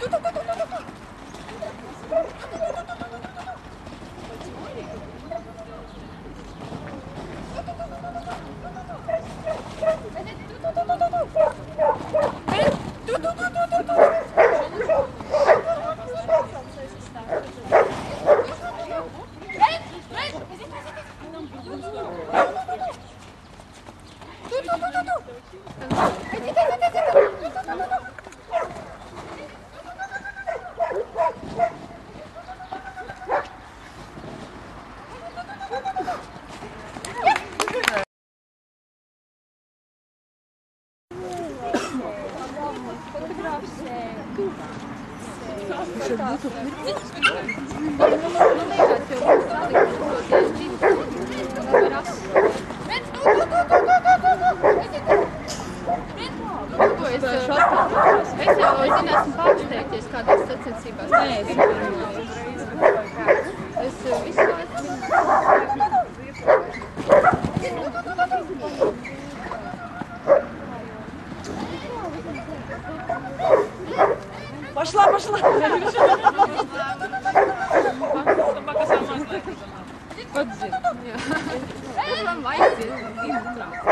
Ду-ду-ду-ду-ду! Es, jau zinu, esmu pārsteigties kādās sacensībās. Nē, es Пошла, пошла. Собака сама знает. Pats zinu. Jā. Man vajag iet.